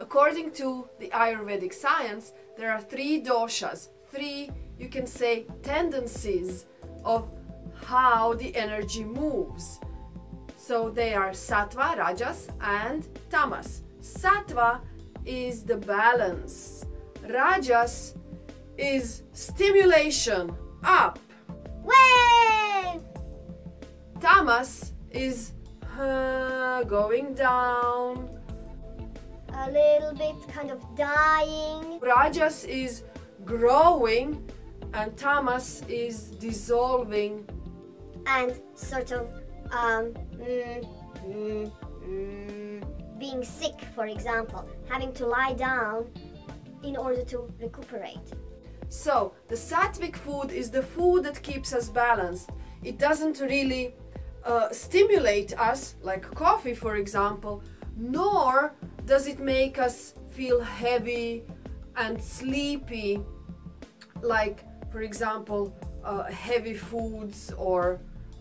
According to the Ayurvedic science, there are three doshas, three, you can say, tendencies of how the energy moves. So they are sattva, rajas, and tamas. Sattva is the balance, rajas is stimulation, up. Way! Tamas is uh, going down. A little bit kind of dying. Rajas is growing and tamas is dissolving. And sort of um, mm, mm, mm, being sick, for example, having to lie down in order to recuperate. So, the sattvic food is the food that keeps us balanced. It doesn't really uh, stimulate us, like coffee, for example, nor does it make us feel heavy and sleepy, like, for example, uh, heavy foods or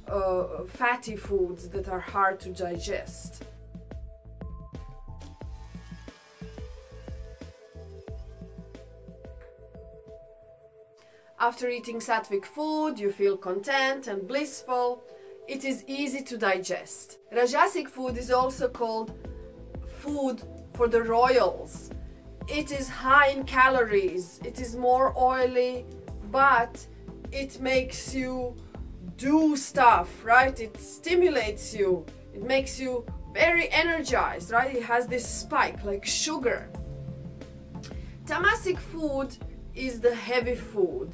uh, fatty foods that are hard to digest. After eating sattvic food, you feel content and blissful. It is easy to digest. Rajasic food is also called food for the royals. It is high in calories, it is more oily, but it makes you do stuff, right? It stimulates you, it makes you very energized, right? It has this spike like sugar. Tamasic food is the heavy food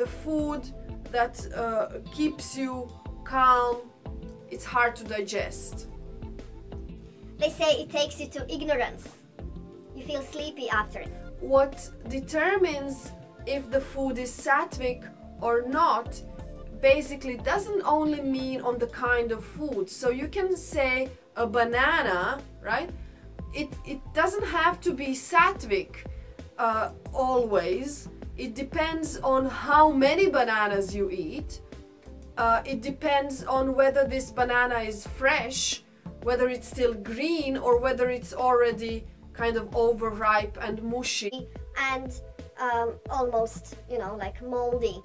the food that uh, keeps you calm, it's hard to digest. They say it takes you to ignorance. You feel sleepy after it. What determines if the food is sattvic or not basically doesn't only mean on the kind of food. So you can say a banana, right? It, it doesn't have to be sattvic uh, always it depends on how many bananas you eat. Uh, it depends on whether this banana is fresh, whether it's still green, or whether it's already kind of overripe and mushy. And um, almost, you know, like moldy.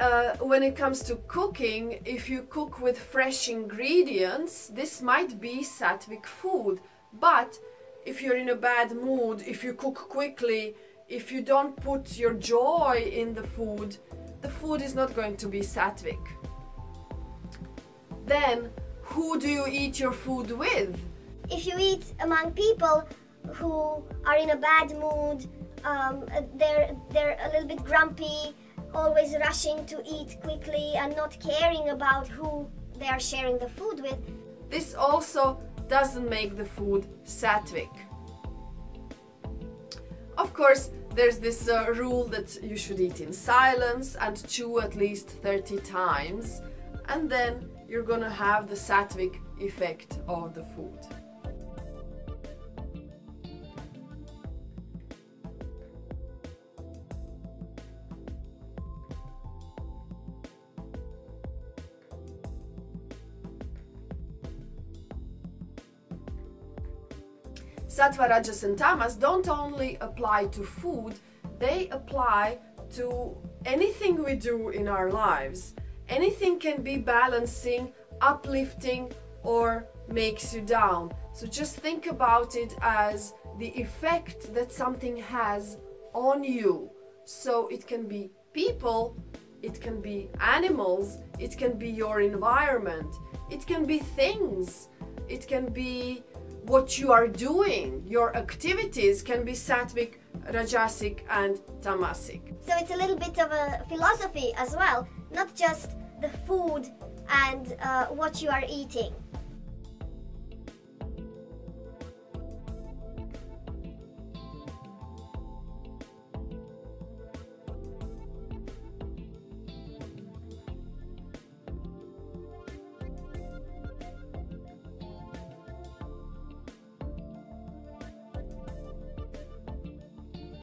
Uh, when it comes to cooking, if you cook with fresh ingredients, this might be sattvic food. But if you're in a bad mood, if you cook quickly, if you don't put your joy in the food, the food is not going to be sattvic. Then, who do you eat your food with? If you eat among people who are in a bad mood, um, they're, they're a little bit grumpy, always rushing to eat quickly and not caring about who they are sharing the food with. This also doesn't make the food sattvic. Of course, there's this uh, rule that you should eat in silence and chew at least 30 times and then you're gonna have the sattvic effect of the food. Sattva, Rajas and Tamas don't only apply to food, they apply to anything we do in our lives. Anything can be balancing, uplifting, or makes you down. So just think about it as the effect that something has on you. So it can be people, it can be animals, it can be your environment, it can be things, it can be what you are doing, your activities can be sattvic, rajasic and tamasic. So it's a little bit of a philosophy as well, not just the food and uh, what you are eating.